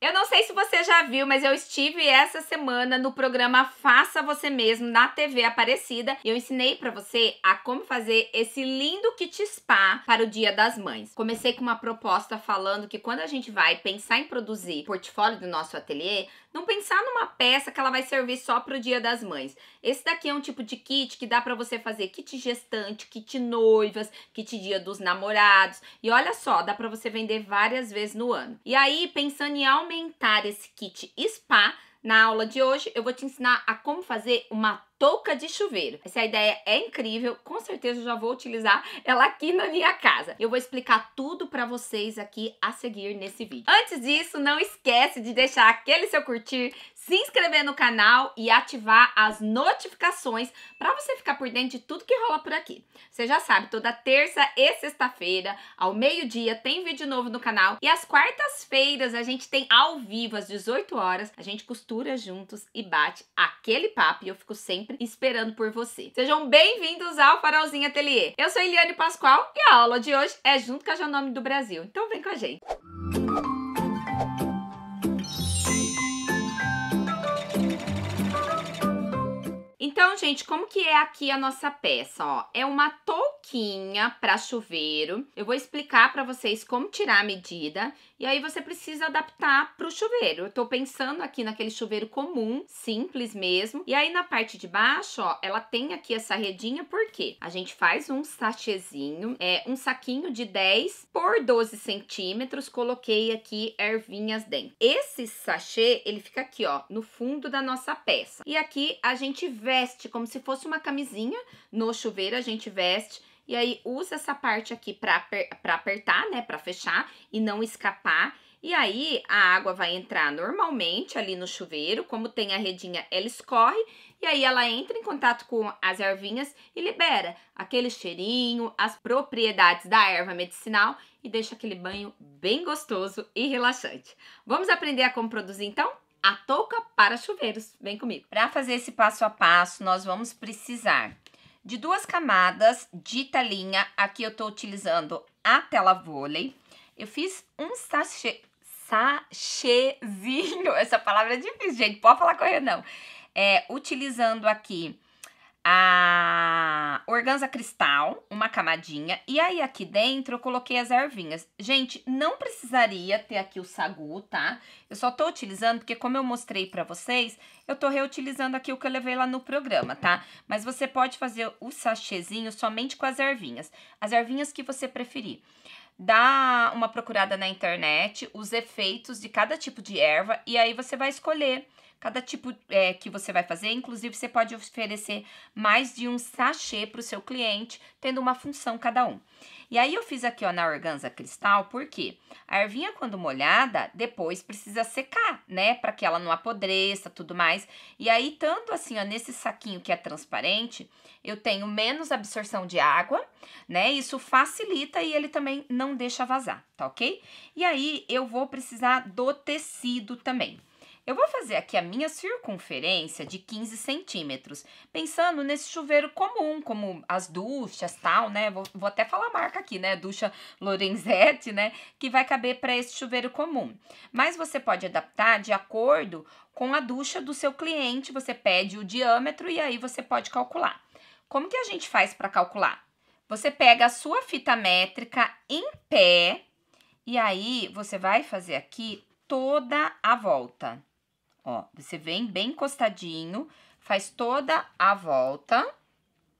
Eu não sei se você já viu, mas eu estive essa semana no programa Faça Você Mesmo na TV Aparecida e eu ensinei para você a como fazer esse lindo kit spa para o Dia das Mães. Comecei com uma proposta falando que quando a gente vai pensar em produzir portfólio do nosso ateliê, não pensar numa peça que ela vai servir só para o Dia das Mães. Esse daqui é um tipo de kit que dá para você fazer kit gestante, kit noivas, kit dia dos namorados. E olha só, dá para você vender várias vezes no ano. E aí, pensando em aumentar esse kit spa, na aula de hoje eu vou te ensinar a como fazer uma touca de chuveiro. Essa ideia é incrível, com certeza eu já vou utilizar ela aqui na minha casa. Eu vou explicar tudo para vocês aqui a seguir nesse vídeo. Antes disso, não esquece de deixar aquele seu curtir, se inscrever no canal e ativar as notificações para você ficar por dentro de tudo que rola por aqui. Você já sabe, toda terça e sexta-feira, ao meio-dia, tem vídeo novo no canal. E às quartas-feiras a gente tem ao vivo, às 18 horas, a gente costura juntos e bate aquele papo e eu fico sempre esperando por você. Sejam bem-vindos ao Farolzinho Ateliê. Eu sou Eliane Pascoal e a aula de hoje é junto com a Janome do Brasil. Então vem com a gente. Então, gente, como que é aqui a nossa peça, ó? É uma touquinha para chuveiro. Eu vou explicar para vocês como tirar a medida e aí você precisa adaptar para o chuveiro. Eu tô pensando aqui naquele chuveiro comum, simples mesmo. E aí na parte de baixo, ó, ela tem aqui essa redinha, por quê? A gente faz um sachêzinho, é um saquinho de 10 por 12 centímetros, coloquei aqui ervinhas dentro. Esse sachê, ele fica aqui, ó, no fundo da nossa peça. E aqui a gente veste como se fosse uma camisinha no chuveiro, a gente veste e aí, usa essa parte aqui para aper apertar, né? Para fechar e não escapar. E aí, a água vai entrar normalmente ali no chuveiro. Como tem a redinha, ela escorre. E aí, ela entra em contato com as ervinhas e libera aquele cheirinho, as propriedades da erva medicinal e deixa aquele banho bem gostoso e relaxante. Vamos aprender a como produzir, então? A touca para chuveiros. Vem comigo. Para fazer esse passo a passo, nós vamos precisar de duas camadas de telinha. Aqui eu tô utilizando a tela vôlei. Eu fiz um sachê, sachêzinho, essa palavra é difícil, gente, pode falar correndo não. É, utilizando aqui a organza cristal, uma camadinha, e aí aqui dentro eu coloquei as ervinhas. Gente, não precisaria ter aqui o sagu, tá? Eu só tô utilizando porque como eu mostrei pra vocês, eu tô reutilizando aqui o que eu levei lá no programa, tá? Mas você pode fazer o sachêzinho somente com as ervinhas, as ervinhas que você preferir. Dá uma procurada na internet, os efeitos de cada tipo de erva, e aí você vai escolher cada tipo é, que você vai fazer. Inclusive, você pode oferecer mais de um sachê para o seu cliente, tendo uma função cada um. E aí, eu fiz aqui ó, na organza cristal, porque a ervinha, quando molhada, depois precisa secar, né? Para que ela não apodreça, tudo mais. E aí, tanto assim, ó, nesse saquinho que é transparente, eu tenho menos absorção de água, né? Isso facilita e ele também não deixa vazar, tá ok? E aí, eu vou precisar do tecido também. Eu vou fazer aqui a minha circunferência de 15 centímetros, pensando nesse chuveiro comum, como as duchas, tal, né? Vou, vou até falar a marca aqui, né? Ducha Lorenzetti, né? Que vai caber para esse chuveiro comum. Mas você pode adaptar de acordo com a ducha do seu cliente, você pede o diâmetro e aí você pode calcular. Como que a gente faz para calcular? Você pega a sua fita métrica em pé e aí você vai fazer aqui toda a volta. Ó, você vem bem encostadinho, faz toda a volta,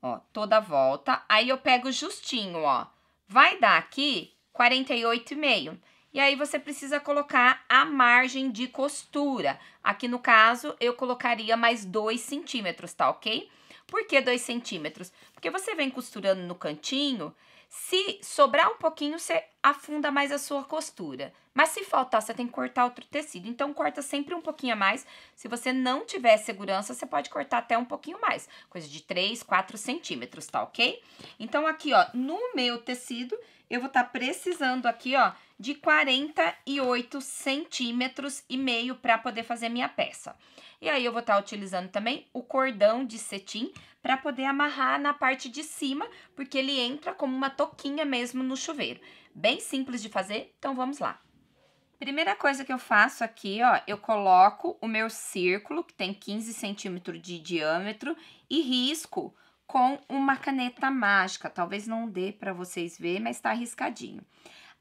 ó, toda a volta. Aí eu pego justinho, ó. Vai dar aqui 48,5. E aí você precisa colocar a margem de costura. Aqui no caso, eu colocaria mais 2 centímetros, tá ok? Por que 2 centímetros? Porque você vem costurando no cantinho, se sobrar um pouquinho, você afunda mais a sua costura. Mas se faltar, você tem que cortar outro tecido. Então, corta sempre um pouquinho a mais. Se você não tiver segurança, você pode cortar até um pouquinho mais. Coisa de 3, 4 centímetros, tá ok? Então, aqui, ó, no meu tecido, eu vou estar tá precisando aqui, ó, de 48 centímetros e meio para poder fazer minha peça. E aí, eu vou estar tá utilizando também o cordão de cetim para poder amarrar na parte de cima, porque ele entra como uma toquinha mesmo no chuveiro. Bem simples de fazer, então vamos lá. Primeira coisa que eu faço aqui, ó, eu coloco o meu círculo, que tem 15 centímetros de diâmetro, e risco com uma caneta mágica. Talvez não dê para vocês verem, mas tá arriscadinho.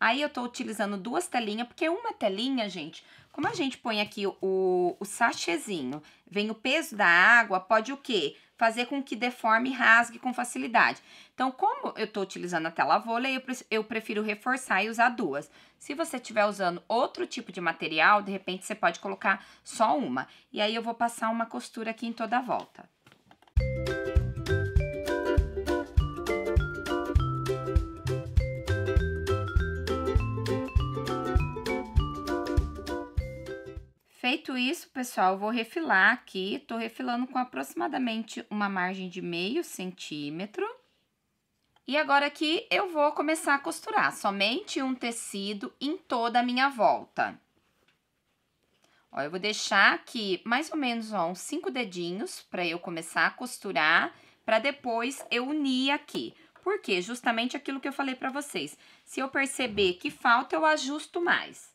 Aí eu tô utilizando duas telinhas, porque uma telinha, gente, como a gente põe aqui o, o sachêzinho, vem o peso da água, pode o quê? Fazer com que deforme e rasgue com facilidade. Então, como eu tô utilizando a tela vôlei, eu, prefiro reforçar e usar duas. Se você estiver usando outro tipo de material, de repente você pode colocar só uma. E aí eu vou passar uma costura aqui em toda a volta. Feito isso, pessoal, vou refilar aqui. Tô refilando com aproximadamente uma margem de meio centímetro. E agora aqui eu vou começar a costurar somente um tecido em toda a minha volta. Ó, eu vou deixar aqui mais ou menos ó, uns cinco dedinhos para eu começar a costurar, para depois eu unir aqui. Por quê? Justamente aquilo que eu falei para vocês. Se eu perceber que falta, eu ajusto mais.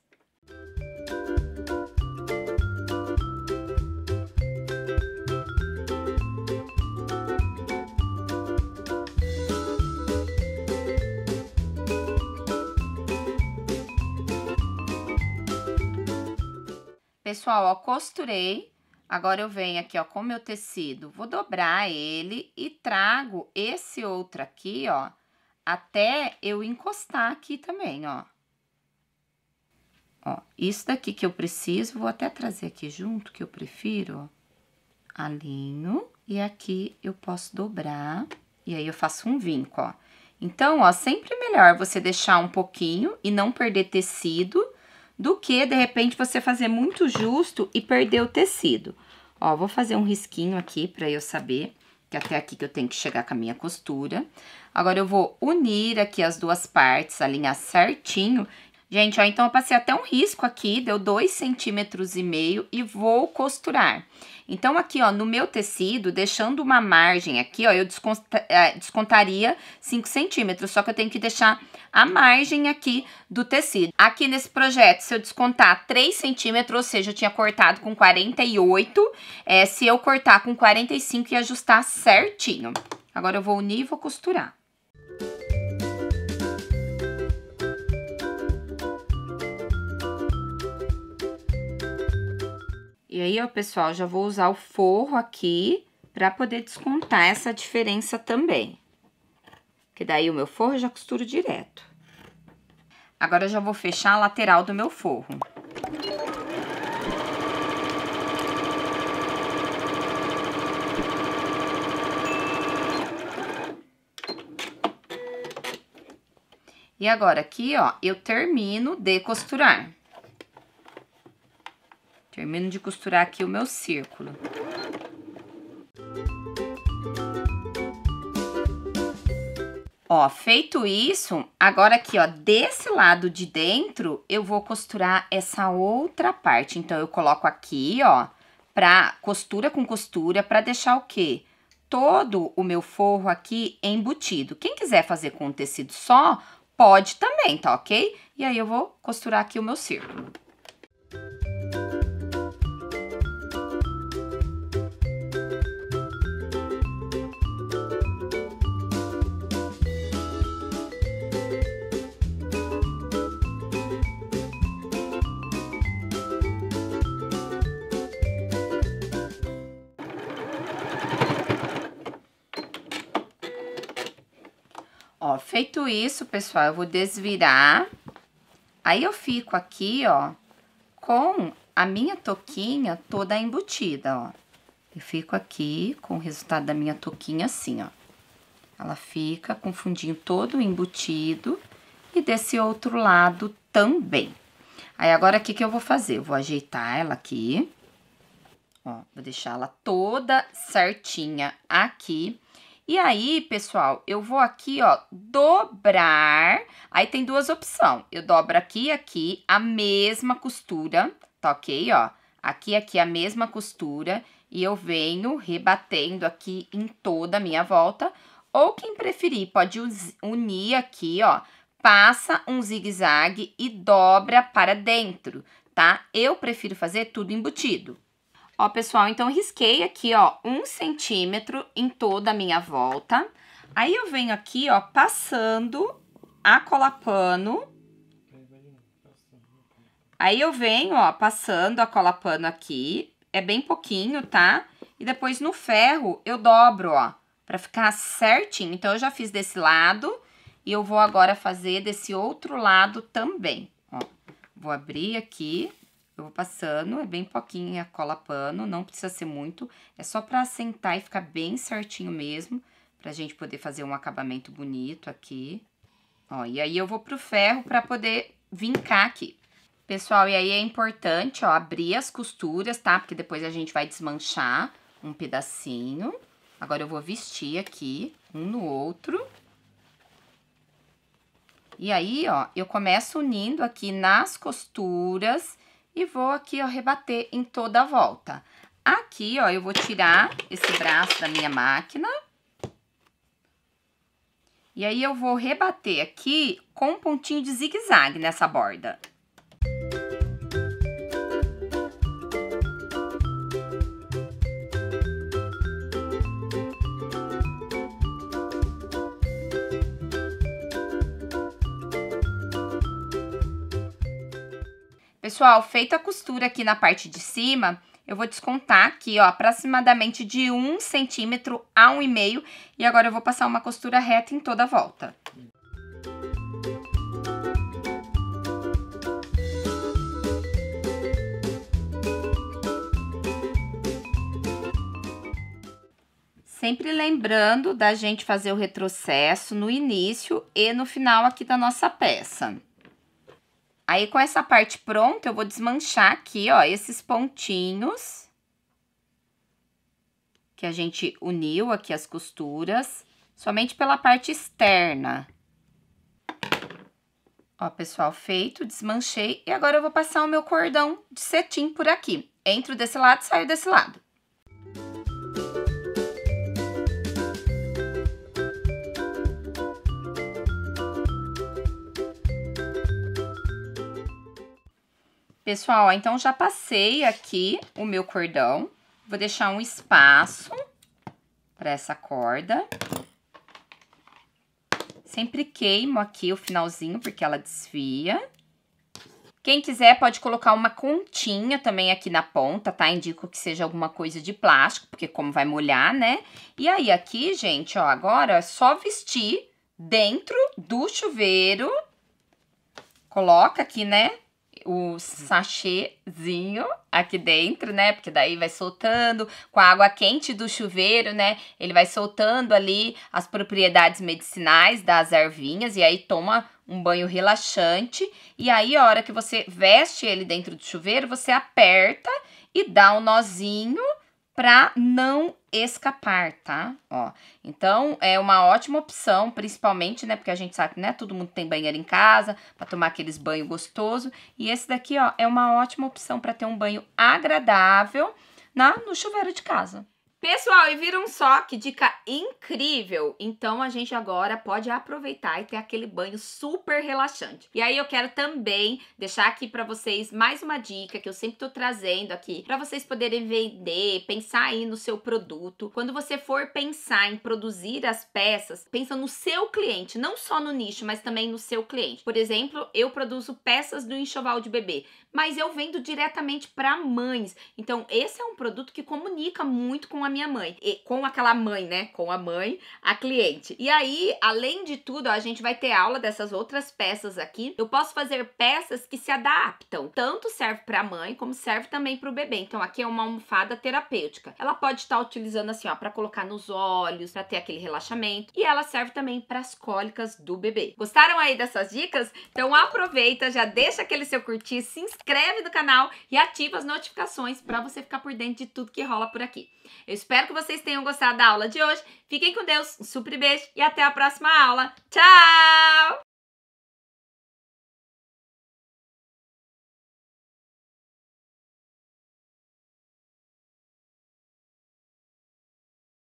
Pessoal, ó, costurei. Agora eu venho aqui, ó, com meu tecido, vou dobrar ele e trago esse outro aqui, ó, até eu encostar aqui também, ó. Ó, isso daqui que eu preciso, vou até trazer aqui junto, que eu prefiro, ó. Alinho, e aqui eu posso dobrar, e aí eu faço um vinco, ó. Então, ó, sempre melhor você deixar um pouquinho e não perder tecido, do que, de repente, você fazer muito justo e perder o tecido. Ó, vou fazer um risquinho aqui pra eu saber que até aqui que eu tenho que chegar com a minha costura. Agora, eu vou unir aqui as duas partes, alinhar certinho. Gente, ó, então eu passei até um risco aqui, deu dois centímetros e meio e vou costurar. Então, aqui, ó, no meu tecido, deixando uma margem aqui, ó, eu é, descontaria 5 centímetros, só que eu tenho que deixar a margem aqui do tecido. Aqui nesse projeto, se eu descontar 3 centímetros, ou seja, eu tinha cortado com 48, é, se eu cortar com 45 e ajustar certinho. Agora, eu vou unir e vou costurar. E aí, ó, pessoal, já vou usar o forro aqui para poder descontar essa diferença também. Que daí o meu forro já costuro direto. Agora eu já vou fechar a lateral do meu forro. E agora aqui, ó, eu termino de costurar. Termino de costurar aqui o meu círculo. Ó, feito isso, agora aqui, ó, desse lado de dentro, eu vou costurar essa outra parte. Então, eu coloco aqui, ó, pra costura com costura, pra deixar o quê? Todo o meu forro aqui embutido. Quem quiser fazer com tecido só, pode também, tá ok? E aí, eu vou costurar aqui o meu círculo. Feito isso, pessoal, eu vou desvirar. Aí, eu fico aqui, ó, com a minha toquinha toda embutida, ó. Eu fico aqui com o resultado da minha toquinha assim, ó. Ela fica com o fundinho todo embutido e desse outro lado também. Aí, agora, o que que eu vou fazer? Eu vou ajeitar ela aqui. Ó, vou deixar ela toda certinha aqui. E aí, pessoal, eu vou aqui, ó, dobrar. Aí tem duas opções. Eu dobro aqui e aqui a mesma costura, tá ok, ó? Aqui aqui a mesma costura e eu venho rebatendo aqui em toda a minha volta. Ou quem preferir, pode unir aqui, ó, passa um zigue-zague e dobra para dentro, tá? Eu prefiro fazer tudo embutido. Ó, pessoal, então risquei aqui, ó, um centímetro em toda a minha volta. Aí eu venho aqui, ó, passando a cola pano. Aí eu venho, ó, passando a cola pano aqui. É bem pouquinho, tá? E depois no ferro eu dobro, ó, pra ficar certinho. Então eu já fiz desse lado e eu vou agora fazer desse outro lado também, ó. Vou abrir aqui, eu vou passando, é bem pouquinho a cola pano, não precisa ser muito. É só pra assentar e ficar bem certinho mesmo, pra gente poder fazer um acabamento bonito aqui. Ó, e aí eu vou pro ferro pra poder vincar aqui. Pessoal, e aí é importante, ó, abrir as costuras, tá? Porque depois a gente vai desmanchar um pedacinho. Agora eu vou vestir aqui, um no outro. E aí, ó, eu começo unindo aqui nas costuras e vou aqui, ó, rebater em toda a volta. Aqui, ó, eu vou tirar esse braço da minha máquina. E aí, eu vou rebater aqui com um pontinho de zigue-zague nessa borda. Pessoal, feita a costura aqui na parte de cima, eu vou descontar aqui, ó, aproximadamente de um centímetro a um e meio. E agora eu vou passar uma costura reta em toda a volta. Sempre lembrando da gente fazer o retrocesso no início e no final aqui da nossa peça. Aí, com essa parte pronta, eu vou desmanchar aqui, ó, esses pontinhos. Que a gente uniu aqui as costuras, somente pela parte externa. Ó, pessoal, feito, desmanchei. E agora eu vou passar o meu cordão de cetim por aqui. Entro desse lado, saio desse lado. Pessoal, então já passei aqui o meu cordão. Vou deixar um espaço para essa corda. Sempre queimo aqui o finalzinho, porque ela desfia. Quem quiser pode colocar uma continha também aqui na ponta, tá? Indico que seja alguma coisa de plástico, porque como vai molhar, né? E aí aqui, gente, ó, agora é só vestir dentro do chuveiro. Coloca aqui, né? O sachêzinho aqui dentro, né? Porque daí vai soltando com a água quente do chuveiro, né? Ele vai soltando ali as propriedades medicinais das ervinhas e aí toma um banho relaxante. E aí, a hora que você veste ele dentro do chuveiro, você aperta e dá um nozinho para não escapar, tá? Ó, então é uma ótima opção, principalmente, né, porque a gente sabe que né, todo mundo tem banheiro em casa para tomar aqueles banho gostoso, e esse daqui, ó, é uma ótima opção para ter um banho agradável na no chuveiro de casa. Pessoal, e viram só que dica incrível? Então a gente agora pode aproveitar e ter aquele banho super relaxante. E aí eu quero também deixar aqui para vocês mais uma dica que eu sempre tô trazendo aqui para vocês poderem vender, pensar aí no seu produto. Quando você for pensar em produzir as peças, pensa no seu cliente, não só no nicho, mas também no seu cliente. Por exemplo, eu produzo peças do enxoval de bebê, mas eu vendo diretamente para mães. Então esse é um produto que comunica muito com a a minha mãe. E com aquela mãe, né? Com a mãe, a cliente. E aí, além de tudo, ó, a gente vai ter aula dessas outras peças aqui. Eu posso fazer peças que se adaptam. Tanto serve para a mãe, como serve também para o bebê. Então, aqui é uma almofada terapêutica. Ela pode estar utilizando assim, ó, para colocar nos olhos, para ter aquele relaxamento. E ela serve também para as cólicas do bebê. Gostaram aí dessas dicas? Então aproveita, já deixa aquele seu curtir, se inscreve no canal e ativa as notificações para você ficar por dentro de tudo que rola por aqui. Eu espero que vocês tenham gostado da aula de hoje. Fiquem com Deus, um super beijo e até a próxima aula. Tchau!